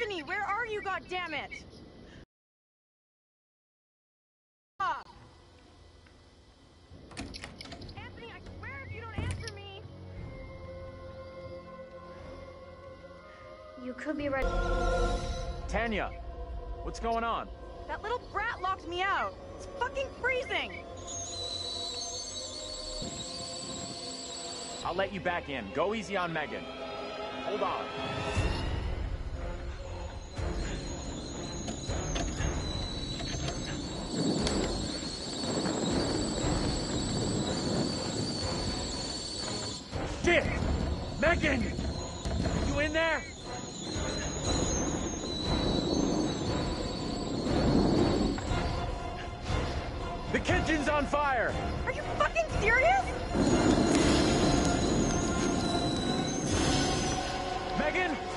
Anthony, where are you, goddammit? Ah! Anthony, I swear if you don't answer me. You could be right. Tanya, what's going on? That little brat locked me out. It's fucking freezing. I'll let you back in. Go easy on Megan. Hold on. Megan! You in there? The kitchen's on fire! Are you fucking serious? Megan!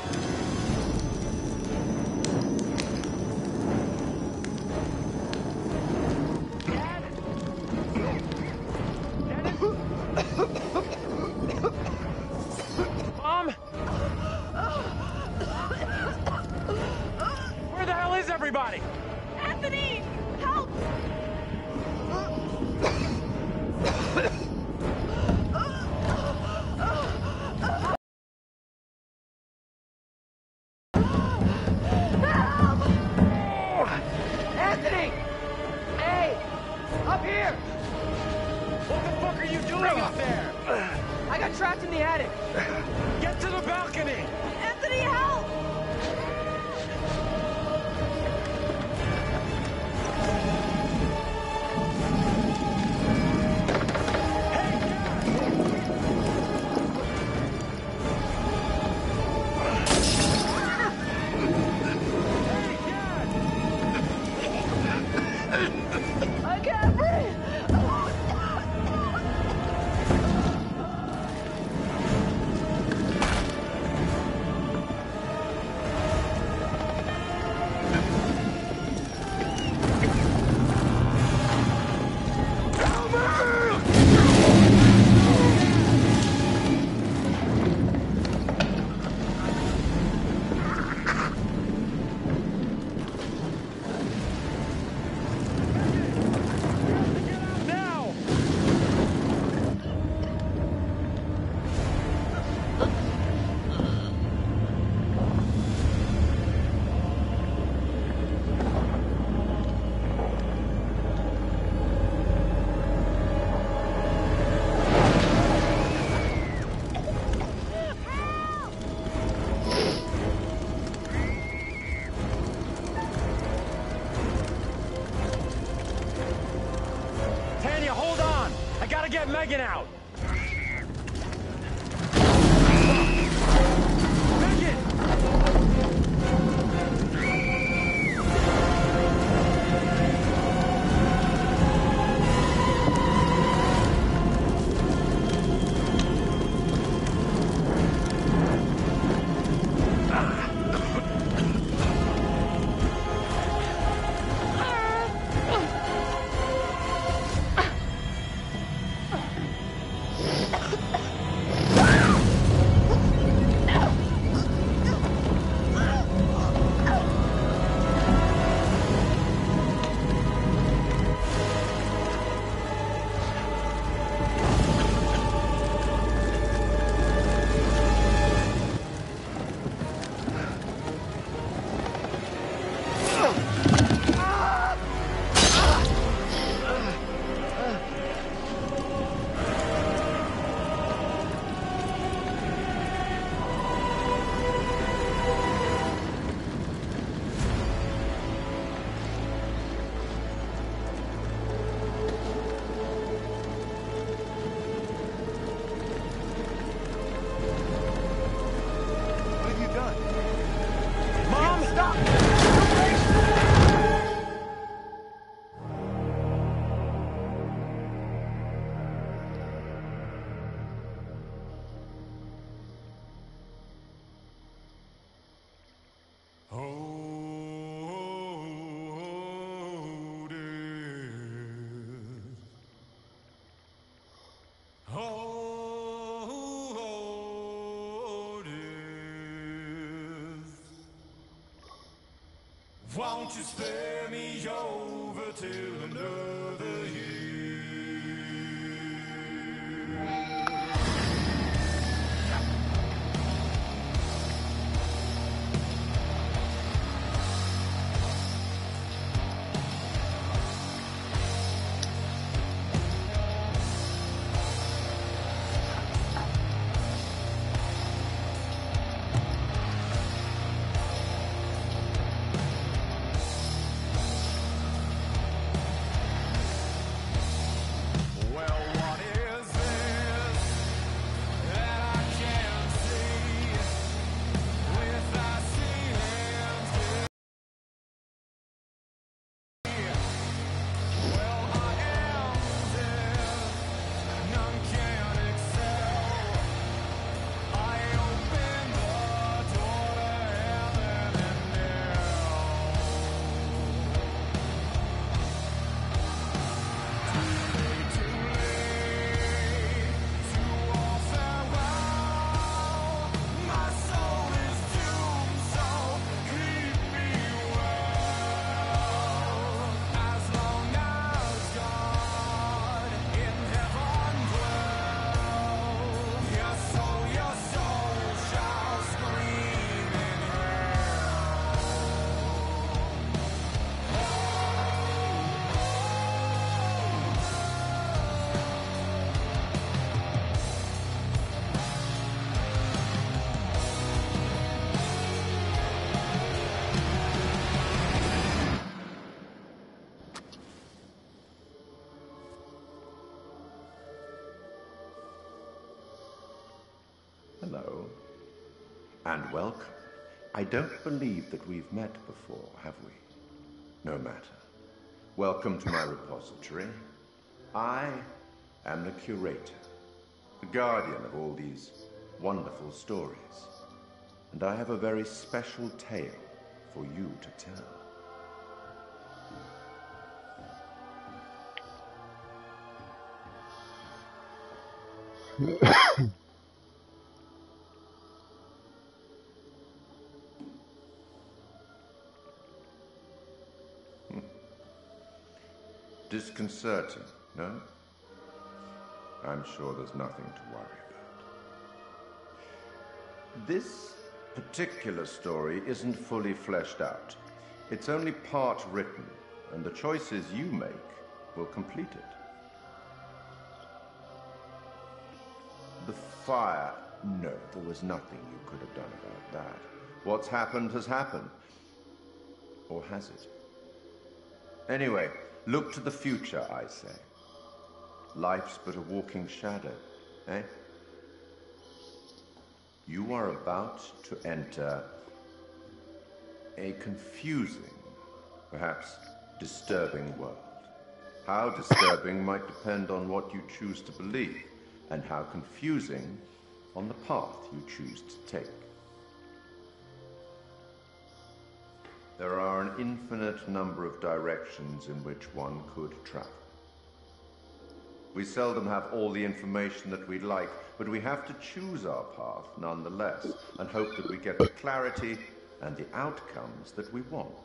Get out! Won't you spare me over till another welcome. I don't believe that we've met before, have we? No matter. Welcome to my repository. I am the curator, the guardian of all these wonderful stories. And I have a very special tale for you to tell. Disconcerting, no? I'm sure there's nothing to worry about. This particular story isn't fully fleshed out. It's only part written, and the choices you make will complete it. The fire. No, there was nothing you could have done about that. What's happened has happened. Or has it? Anyway, look to the future, I say. Life's but a walking shadow, eh? You are about to enter a confusing, perhaps disturbing world. How disturbing might depend on what you choose to believe, and how confusing on the path you choose to take. There are an infinite number of directions in which one could travel. We seldom have all the information that we'd like, but we have to choose our path nonetheless and hope that we get the clarity and the outcomes that we want.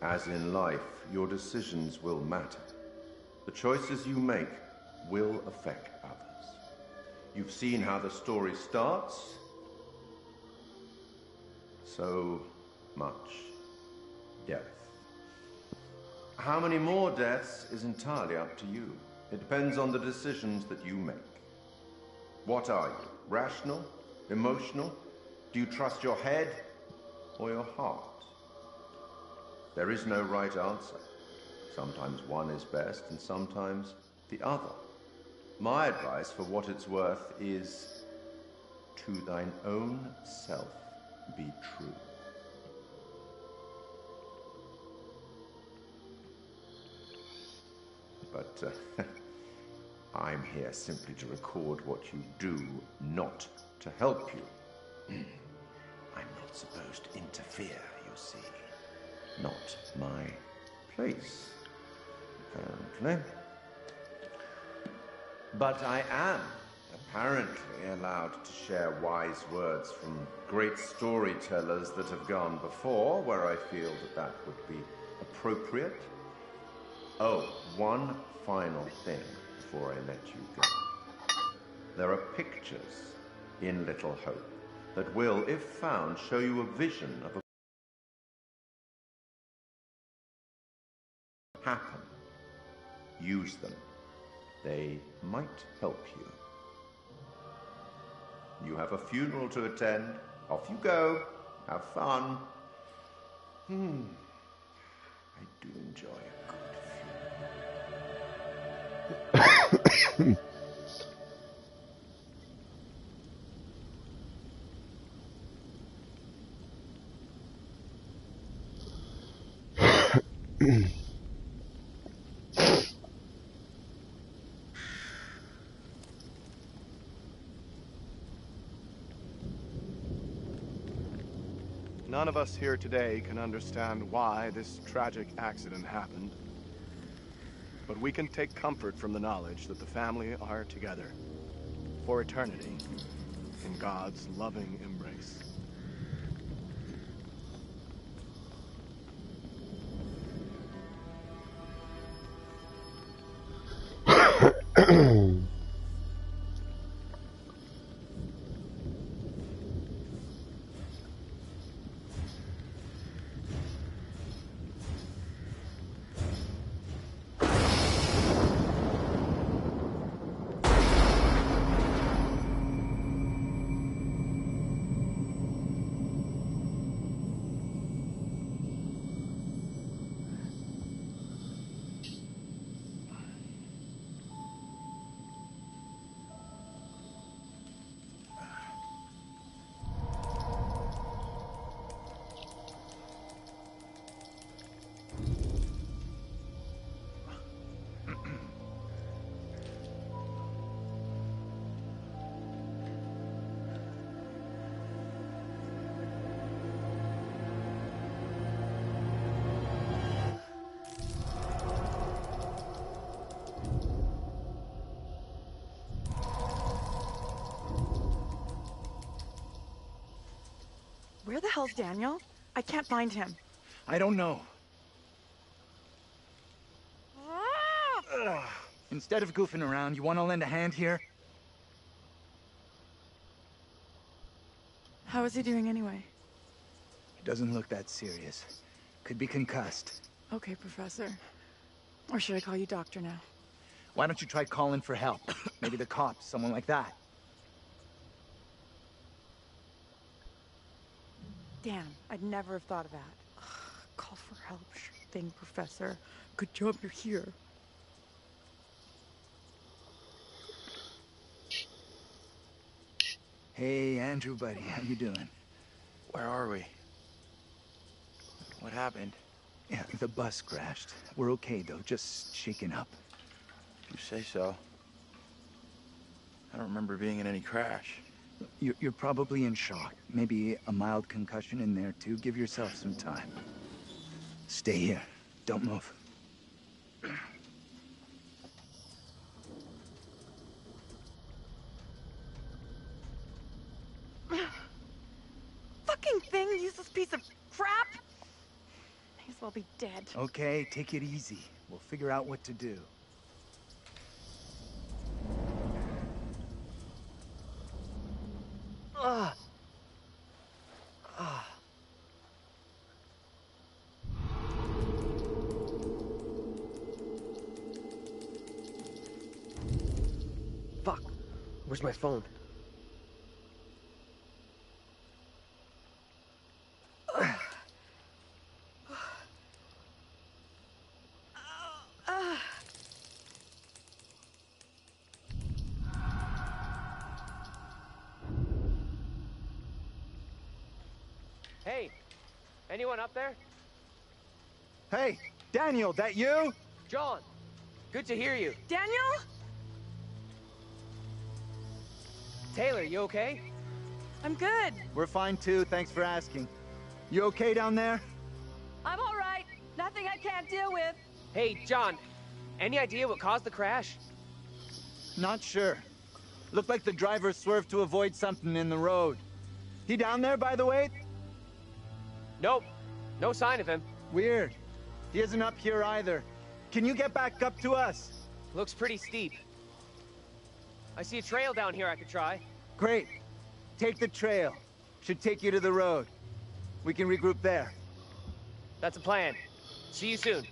As in life, your decisions will matter. The choices you make will affect others. You've seen how the story starts. So much death. How many more deaths is entirely up to you. It depends on the decisions that you make. What are you? Rational? Emotional? Do you trust your head or your heart? There is no right answer. Sometimes one is best and sometimes the other. My advice, for what it's worth, is to thine own self be true. But uh, I'm here simply to record what you do, not to help you. I'm not supposed to interfere, you see. Not my place, apparently. But I am apparently allowed to share wise words from great storytellers that have gone before, where I feel that that would be appropriate. Oh, one final thing before I let you go. There are pictures in Little Hope that will, if found, show you a vision of a happen. Use them. They might help you. You have a funeral to attend. Off you go. Have fun. Hmm. I do enjoy a good funeral. None of us here today can understand why this tragic accident happened. But we can take comfort from the knowledge that the family are together for eternity in God's loving embrace. Where the hell's Daniel? I can't find him. I don't know. Ah! Instead of goofing around, you want to lend a hand here? How is he doing anyway? It doesn't look that serious. Could be concussed. Okay, Professor. Or should I call you Doctor now? Why don't you try calling for help? Maybe the cops, someone like that. Damn, I'd never have thought of that. Ugh, call for help, sure thing, Professor. Good job you're here. Hey, Andrew, buddy, how you doing? Where are we? What happened? Yeah, the bus crashed. We're okay, though, just shaken up. You say so. I don't remember being in any crash. You're, you're probably in shock. Maybe a mild concussion in there, too. Give yourself some time. Stay here. Don't move. Fucking thing, useless piece of crap! May as well be dead. Okay, take it easy. We'll figure out what to do. Where's my phone? Hey, anyone up there? Hey, Daniel, that you? John, good to hear you. Daniel? Taylor, you okay? I'm good. We're fine, too. Thanks for asking. You okay down there? I'm all right. Nothing I can't deal with. Hey, John, any idea what caused the crash? Not sure. Looked like the driver swerved to avoid something in the road. He down there, by the way? Nope. No sign of him. Weird. He isn't up here either. Can you get back up to us? Looks pretty steep. I see a trail down here I could try. Great. Take the trail. Should take you to the road. We can regroup there. That's a plan. See you soon.